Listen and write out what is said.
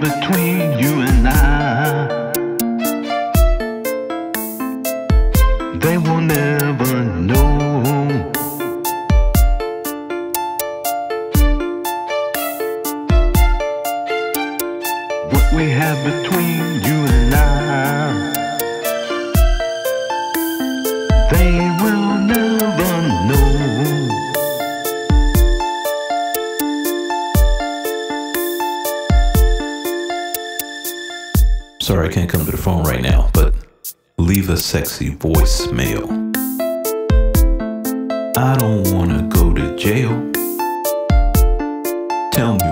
Between sorry I can't come to the phone right now, but leave a sexy voicemail. I don't wanna go to jail. Tell me